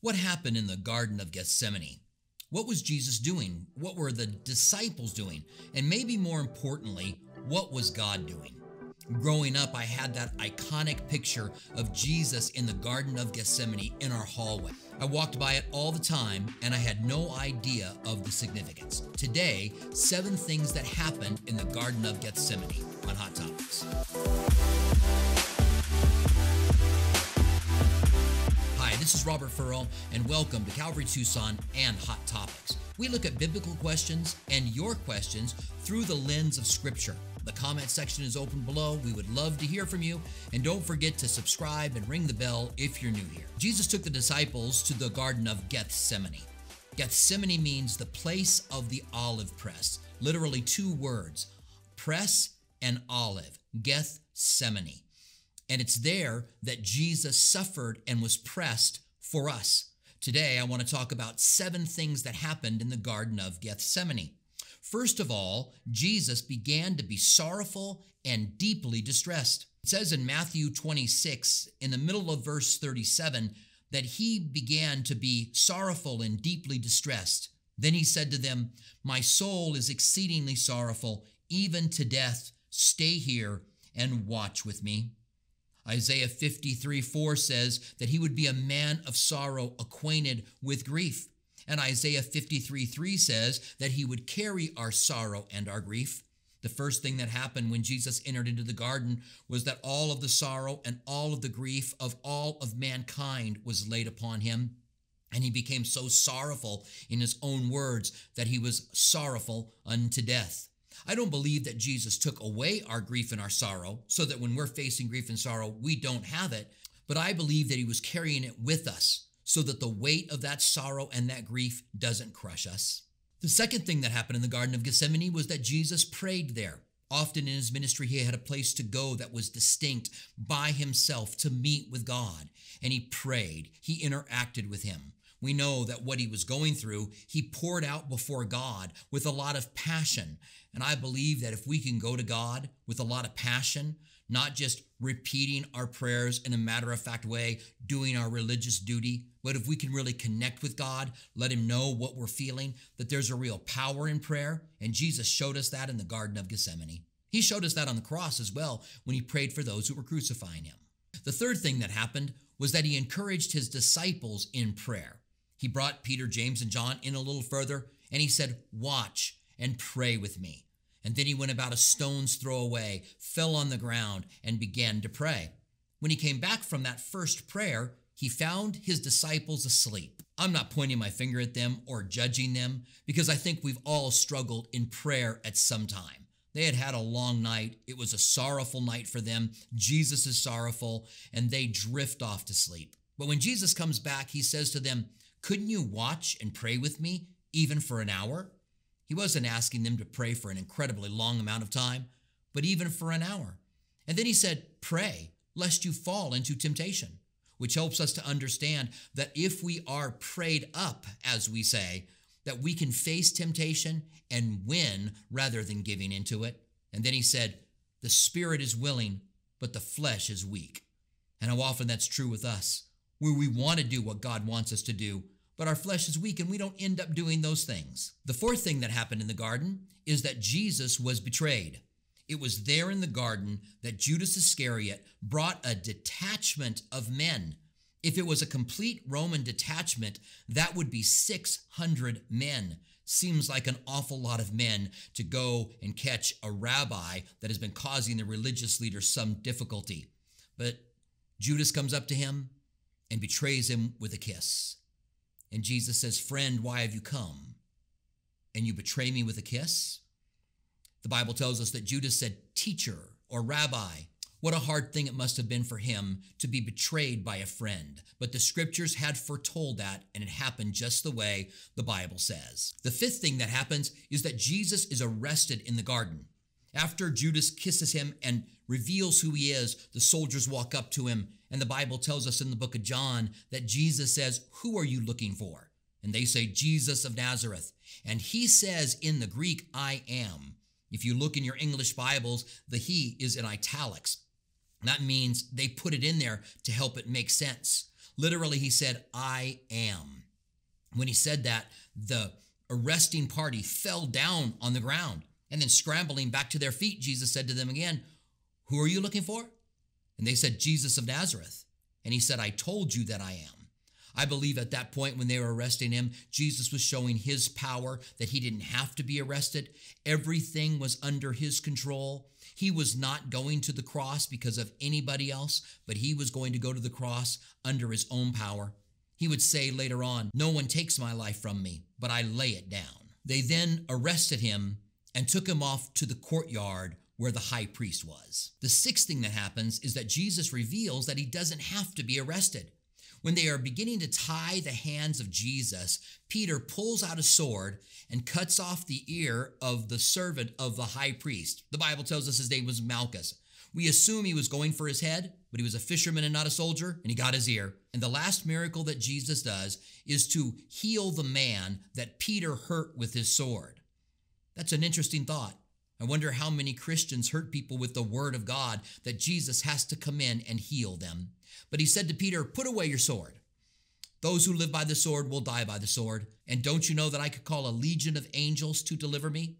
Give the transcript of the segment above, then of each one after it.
What happened in the Garden of Gethsemane? What was Jesus doing? What were the disciples doing? And maybe more importantly, what was God doing? Growing up, I had that iconic picture of Jesus in the Garden of Gethsemane in our hallway. I walked by it all the time and I had no idea of the significance. Today, seven things that happened in the Garden of Gethsemane on Hot Topics. This is Robert Furrow, and welcome to Calvary Tucson and Hot Topics. We look at biblical questions and your questions through the lens of Scripture. The comment section is open below. We would love to hear from you. And don't forget to subscribe and ring the bell if you're new here. Jesus took the disciples to the Garden of Gethsemane. Gethsemane means the place of the olive press, literally two words press and olive, Gethsemane. And it's there that Jesus suffered and was pressed for us. Today, I want to talk about seven things that happened in the Garden of Gethsemane. First of all, Jesus began to be sorrowful and deeply distressed. It says in Matthew 26, in the middle of verse 37, that he began to be sorrowful and deeply distressed. Then he said to them, My soul is exceedingly sorrowful, even to death. Stay here and watch with me. Isaiah 53 4 says that he would be a man of sorrow, acquainted with grief. And Isaiah 53 3 says that he would carry our sorrow and our grief. The first thing that happened when Jesus entered into the garden was that all of the sorrow and all of the grief of all of mankind was laid upon him. And he became so sorrowful in his own words that he was sorrowful unto death. I don't believe that Jesus took away our grief and our sorrow so that when we're facing grief and sorrow, we don't have it. But I believe that he was carrying it with us so that the weight of that sorrow and that grief doesn't crush us. The second thing that happened in the Garden of Gethsemane was that Jesus prayed there. Often in his ministry, he had a place to go that was distinct by himself to meet with God. And he prayed, he interacted with him. We know that what he was going through, he poured out before God with a lot of passion. And I believe that if we can go to God with a lot of passion, not just repeating our prayers in a matter of fact way, doing our religious duty, but if we can really connect with God, let Him know what we're feeling, that there's a real power in prayer. And Jesus showed us that in the Garden of Gethsemane. He showed us that on the cross as well when He prayed for those who were crucifying Him. The third thing that happened was that He encouraged His disciples in prayer. He brought Peter, James, and John in a little further, and He said, Watch and pray with me. And then he went about a stone's throw away, fell on the ground, and began to pray. When he came back from that first prayer, he found his disciples asleep. I'm not pointing my finger at them or judging them because I think we've all struggled in prayer at some time. They had had a long night. It was a sorrowful night for them. Jesus is sorrowful, and they drift off to sleep. But when Jesus comes back, he says to them, Couldn't you watch and pray with me even for an hour? He wasn't asking them to pray for an incredibly long amount of time, but even for an hour. And then he said, Pray, lest you fall into temptation, which helps us to understand that if we are prayed up, as we say, that we can face temptation and win rather than giving into it. And then he said, The spirit is willing, but the flesh is weak. And how often that's true with us, where we want to do what God wants us to do, but our flesh is weak and we don't end up doing those things. The fourth thing that happened in the garden is that Jesus was betrayed. It was there in the garden that Judas Iscariot brought a detachment of men. If it was a complete Roman detachment, that would be 600 men. Seems like an awful lot of men to go and catch a rabbi that has been causing the religious leaders some difficulty. But Judas comes up to him and betrays him with a kiss. And Jesus says, Friend, why have you come? And you betray me with a kiss? The Bible tells us that Judas said, Teacher or Rabbi. What a hard thing it must have been for him to be betrayed by a friend. But the scriptures had foretold that, and it happened just the way the Bible says. The fifth thing that happens is that Jesus is arrested in the garden. After Judas kisses him and reveals who he is, the soldiers walk up to him and the Bible tells us in the book of John that Jesus says, Who are you looking for? And they say, Jesus of Nazareth. And he says in the Greek, I am. If you look in your English Bibles, the he is in italics. That means they put it in there to help it make sense. Literally, he said, I am. When he said that, the arresting party fell down on the ground. And then, scrambling back to their feet, Jesus said to them again, Who are you looking for? And they said, Jesus of Nazareth. And he said, I told you that I am. I believe at that point when they were arresting him, Jesus was showing his power that he didn't have to be arrested. Everything was under his control. He was not going to the cross because of anybody else, but he was going to go to the cross under his own power. He would say later on, No one takes my life from me, but I lay it down. They then arrested him and took him off to the courtyard where the high priest was. The sixth thing that happens is that Jesus reveals that he doesn't have to be arrested. When they are beginning to tie the hands of Jesus, Peter pulls out a sword and cuts off the ear of the servant of the high priest. The Bible tells us his name was Malchus. We assume he was going for his head, but he was a fisherman and not a soldier, and he got his ear. And the last miracle that Jesus does is to heal the man that Peter hurt with his sword. That's an interesting thought. I wonder how many Christians hurt people with the word of God that Jesus has to come in and heal them. But he said to Peter, Put away your sword. Those who live by the sword will die by the sword. And don't you know that I could call a legion of angels to deliver me?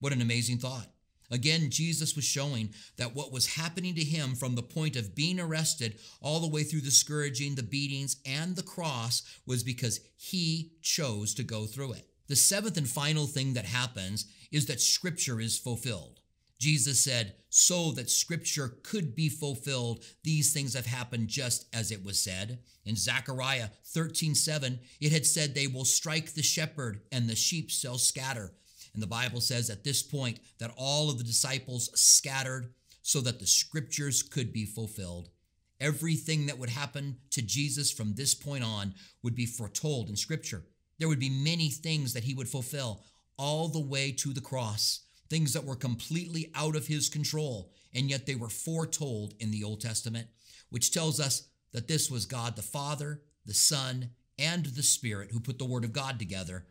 What an amazing thought. Again, Jesus was showing that what was happening to him from the point of being arrested all the way through the scourging, the beatings, and the cross was because he chose to go through it. The seventh and final thing that happens is that scripture is fulfilled. Jesus said, so that scripture could be fulfilled, these things have happened just as it was said. In Zechariah 13 7, it had said, They will strike the shepherd, and the sheep shall scatter. And the Bible says at this point that all of the disciples scattered so that the scriptures could be fulfilled. Everything that would happen to Jesus from this point on would be foretold in scripture. There would be many things that he would fulfill all the way to the cross things that were completely out of his control, and yet they were foretold in the Old Testament, which tells us that this was God the Father, the Son, and the Spirit who put the Word of God together.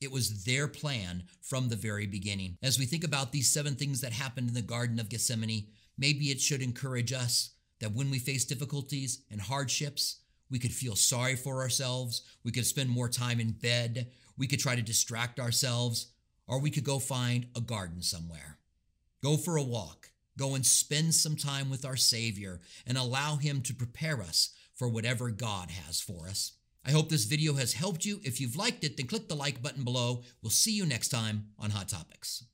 It was their plan from the very beginning. As we think about these seven things that happened in the Garden of Gethsemane, maybe it should encourage us that when we face difficulties and hardships, we could feel sorry for ourselves. We could spend more time in bed. We could try to distract ourselves or we could go find a garden somewhere. Go for a walk. Go and spend some time with our Savior and allow Him to prepare us for whatever God has for us. I hope this video has helped you. If you've liked it, then click the like button below. We'll see you next time on Hot Topics.